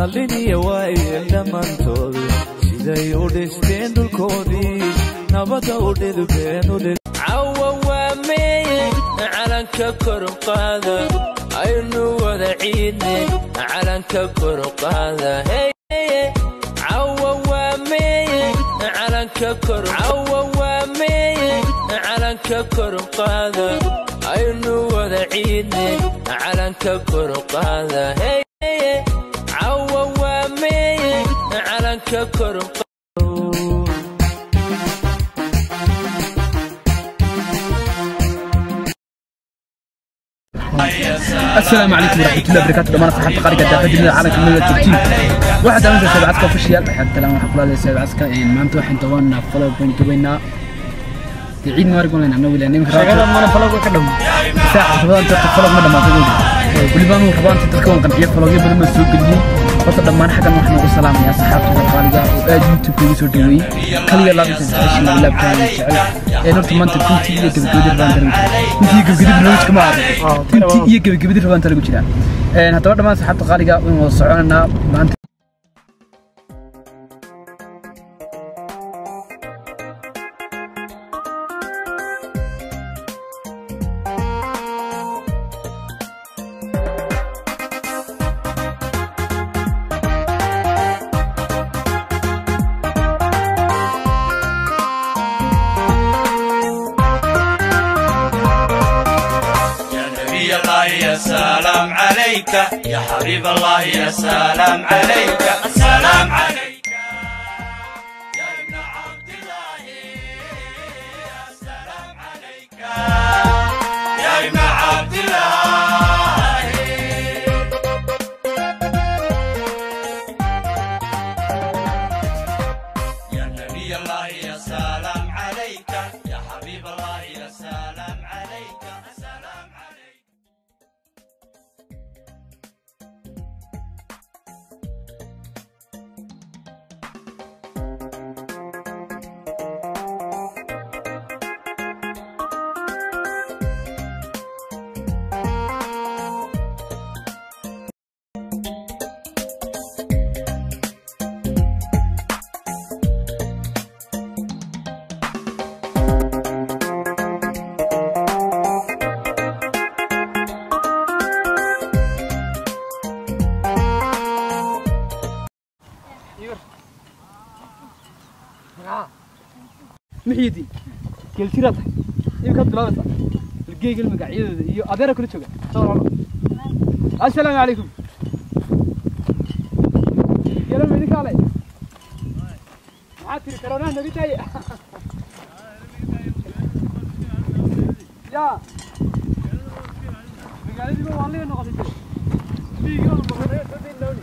talliniya waayeen dhammaantoodii siday u dhisteen dhulkoodii nabadda u dhidubeencawa waa meeye calanka koruqaada aynu wada ciidne calanka koruqaada cawa waa meeye calanka koruqaada aynu wada ciidne calanka koruqaada السلام عليكم ورحمة الله وبركاته. دمان صحابة قارقة داخل جميع عالم كمية تركين واحد عمل سيد عسكر أوفيشيال. حتى لما حق الله سيد عسكر. يعني ما انتو حين توانا فلو بوينت وينا عيد ما رقم لنا نوي لأن يمكن راجل ما فلو كدم ساعة رمضان تلك فلو ما دم تقول كل ما هو رمضان تلك كون كان فلو يبدو من السوق اللي وصل دمان حاجة ما إحنا السلام يا صحابة قارقة واجي يوتيوب كل سو دوي كل يلا بس تشين ولا بتاع ee horta maanta tintii iyo gabagabadii rabaan taragu jiraa tintii iyo gabagabadii rabaan kama arko tintii iyo gabagabadii rabaan taragu jiraa een haddaba dhammaan saxaabta qaaliga waan wada soconaynaa maanta سلام عليك. يا حبيب الله يا سلام عليك. السلام عليك. يا ابن عبد يا سلام عليك. يا ابن عبد يا نبي الله. محيدي قلت لي رضح يمكن بلابسة الجيجل مقعيدة iyo adeera kula jooga assalaamu calaykum yalan idin kaale maxaad tiri karoonaa nabi daaye ya magaaladiiba waan liga noqotay tiri miyiga walba hore dadin lowni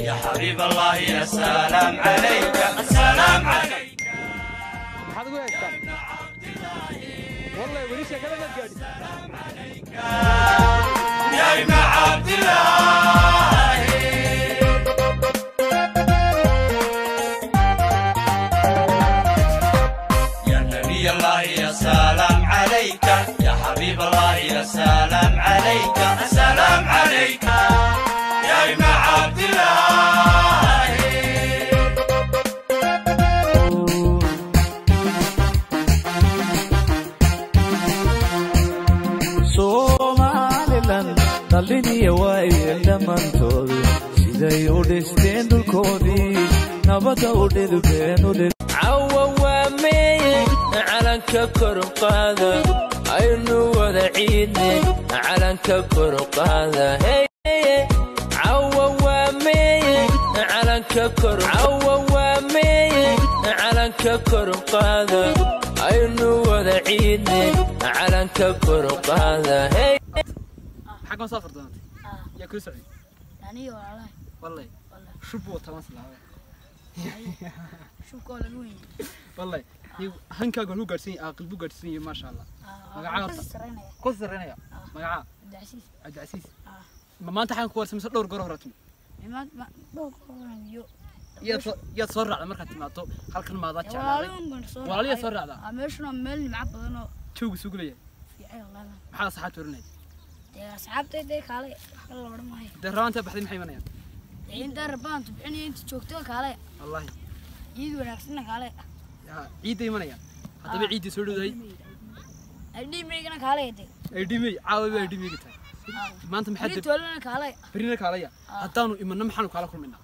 يا حبيب الله يا سلام عليك. dhammaantood siday u dhisteen dhulkoodii nabada u dhidubeencawa waa meeye calanka korqaada aynu wada ciidne calanka korqaada calanka korqaada aynu wada ciidne calanka korqaada يعني والله. والله. شو بو تمس لا شو قال لوين والله. هي هنكا قالو غرسين عقل بو غرسين ما شاء الله. مقعا قصر رنيا مقعا عد عسيس عد عسيس ما ما انت حنك ورس مس دور غور هرتم ما دور غور يا يا تسرع على مركه تماطو خلق ما ضاج على والله يا تسرع على أمشنا مل مع بدنو تشوق سوق لي. يا الله ما حاصحه ترنيت asxaabtayda kaale wax kale la odhan maayo dee rabaantaa baxday maxay imanayaan dee intaa rabaan tubxinaya inta joogto kaale wallahi ciid wanaagsanna kaale yaa ciidda imanayaan haddaba ciiddii soo dhowdahay adhiimaygana kaale dee ay dhimay caawa bay ay dhimay tahay maanta maxaa beri dib toolana kaale berina kaalaya haddaanu imanno maxaanu kaala kulmaynaa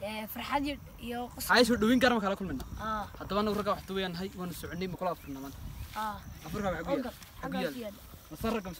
dee farxad iyo iyo qos xaay soo dhowin gaara ma kaala kulmaynaa ah haddaba anagu ragga wax duwayaan nahay waanu soconay ma kula afurnaa maanta ah afurkaa waxaa ku ogal yaal waxaa ku